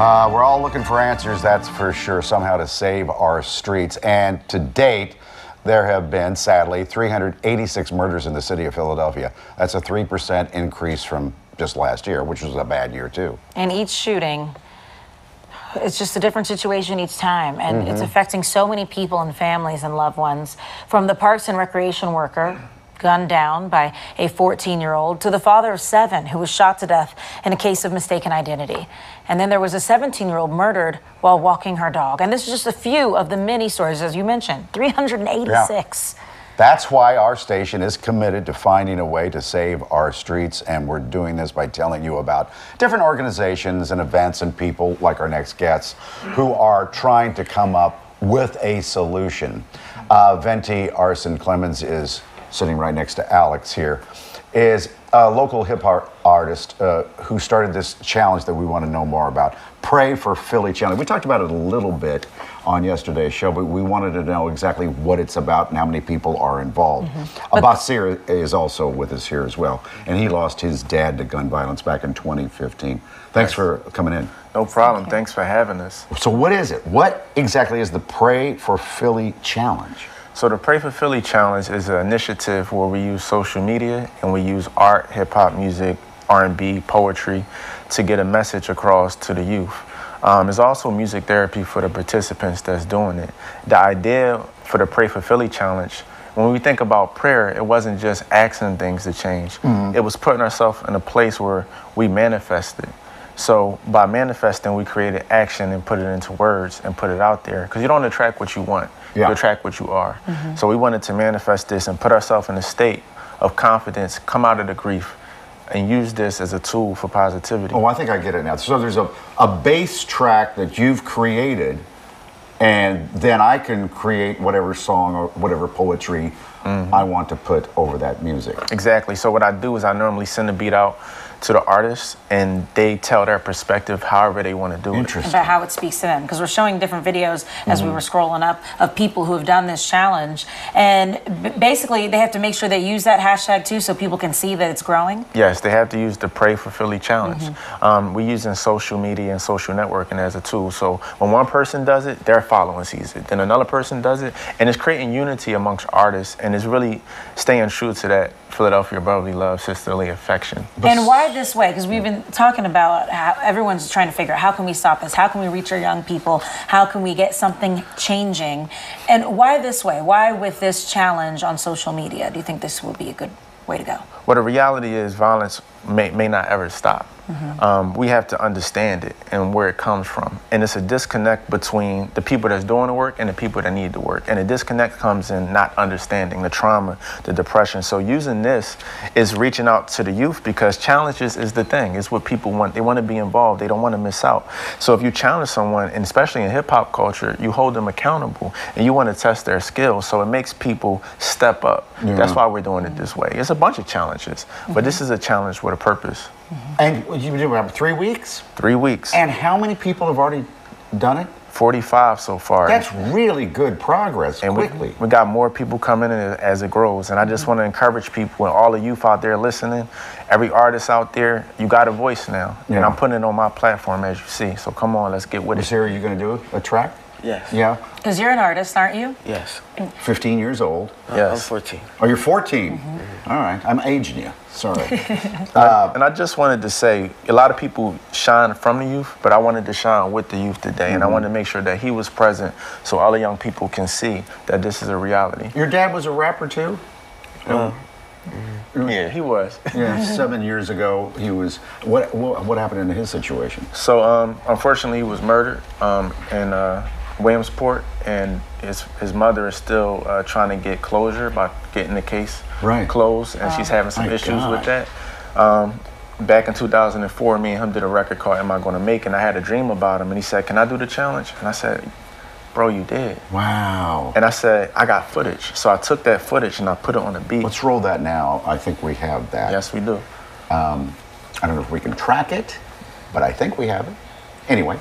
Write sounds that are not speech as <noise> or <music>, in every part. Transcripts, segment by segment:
Uh, we're all looking for answers, that's for sure, somehow to save our streets. And to date, there have been, sadly, 386 murders in the city of Philadelphia. That's a 3% increase from just last year, which was a bad year, too. And each shooting, it's just a different situation each time. And it's affecting so many people and families and loved ones. From the parks and recreation worker gunned down by a 14 year old to the father of seven who was shot to death in a case of mistaken identity. And then there was a 17 year old murdered while walking her dog. And this is just a few of the many stories, as you mentioned 386. Yeah. That's why our station is committed to finding a way to save our streets, and we're doing this by telling you about different organizations and events and people like our next guests who are trying to come up with a solution. Uh, Venti Arson Clemens is sitting right next to Alex here, is a local hip hop artist uh, who started this challenge that we want to know more about. Pray for Philly Challenge. We talked about it a little bit on yesterday's show, but we wanted to know exactly what it's about and how many people are involved. Abasir is also with us here as well, and he lost his dad to gun violence back in 2015. Thanks for coming in. No problem. Thanks for having us. So, what is it? What exactly is the Pray for Philly Challenge? So the Pray for Philly Challenge is an initiative where we use social media and we use art, hip hop music, R&B, poetry to get a message across to the youth. Um, it's also music therapy for the participants that's doing it. The idea for the Pray for Philly Challenge, when we think about prayer, it wasn't just asking things to change. It was putting ourselves in a place where we manifested. So by manifesting, we created action and put it into words and put it out there. Because you don't attract what you want, Yeah. you attract what you are. Mm-hmm. So we wanted to manifest this and put ourselves in a state of confidence, come out of the grief, and use this as a tool for positivity. Oh, I think I get it now. So there's a, a bass track that you've created, and then I can create whatever song or whatever poetry mm-hmm. I want to put over that music. Exactly. So what I do is I normally send a beat out to the artists, and they tell their perspective however they want to do it. About how it speaks to them because we're showing different videos as we were scrolling up of people who have done this challenge and b- basically they have to make sure they use that hashtag too so people can see that it's growing Yes, they have to use the Pray for Philly challenge. Um, we're using social media and social networking as a tool. So when one person does it, their following sees it. Then another person does it, and it's creating unity amongst artists, and it's really staying true to that Philadelphia brotherly love, sisterly affection. and why this way because we've been talking about how everyone's trying to figure out how can we stop this? How can we reach our young people? How can we get something changing? And why this way? Why with this challenge on social media? Do you think this will be a good way to go? Well, the reality is violence may, may not ever stop. Um, we have to understand it and where it comes from. And it's a disconnect between the people that's doing the work and the people that need the work. And the disconnect comes in not understanding the trauma, the depression. So using this is reaching out to the youth because challenges is the thing. It's what people want. They want to be involved. They don't want to miss out. So if you challenge someone, and especially in hip hop culture, you hold them accountable and you want to test their skills. So it makes people step up. That's why we're doing it this way. It's a bunch of challenges, but this is a challenge with a purpose. And you've been doing it three weeks? Three weeks, And how many people have already done it? 45 so far. That's really good progress and we, quickly. we got more people coming in as it grows. And I just want to encourage people and all the youth out there listening, every artist out there, you got a voice now. And I'm putting it on my platform as you see. So come on, let's get with it. Sarah, are you going to do a track? Yes. Yeah. because you're an artist aren't you Yes. 15 years old. Yes. I'm 14. Oh, you're 14. All right. I'm aging you. Sorry. <laughs> And I just wanted to say, a lot of people shine from the youth, but I wanted to shine with the youth today, and I wanted to make sure that he was present, so all the young people can see that this is a reality. Your dad was a rapper too? Yeah, he was. <laughs> Yeah, seven years ago he was. What what, what happened in his situation? So, um, unfortunately, he was murdered um, in uh, Williamsport, and his his mother is still uh, trying to get closure by getting the case Right. closed, and she's having some My issues God. with that. Um, back in 2004, me and him did a record called "Am I Gonna Make?" and I had a dream about him, and he said, "Can I do the challenge?" And I said, "Bro, you did." Wow. And I said, "I got footage," so I took that footage and I put it on a beat. Let's roll that now. I think we have that. yes, we do. I don't know if we can track it, but I think we have it. Anyway,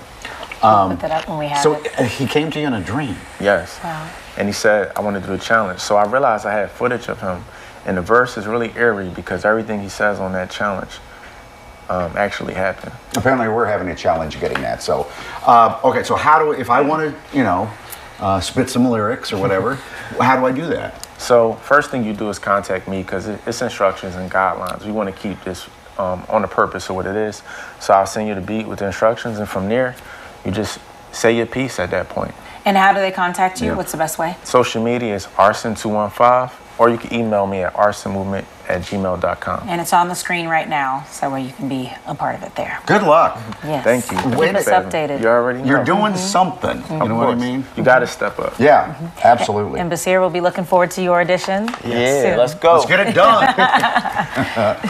put that up when we have so it uh, he came to you in a dream. Yes. Wow. And he said, I want to do a challenge. So I realized I had footage of him. And the verse is really eerie because everything he says on that challenge um, actually happened. Apparently, we're having a challenge getting that. So, uh, okay. So, how do if I want to, you know, uh, spit some lyrics or whatever? <laughs> how do I do that? So first thing you do is contact me because it's instructions and guidelines. We want to keep this um, on the purpose of what it is. So I'll send you the beat with the instructions, and from there, you just say your piece at that point. And how do they contact you? Yeah. What's the best way? Social media is arson215, or you can email me at arsonmovement at gmail.com. And it's on the screen right now, so that way you can be a part of it there. Good luck. Yes. Thank you. Wait Keep us updated. You already know. You're doing mm-hmm. something. You know what I course. mean? You got to step up. Yeah, absolutely. And Basir will be looking forward to your audition. Yeah, soon. let's go. Let's get it done. <laughs> <laughs>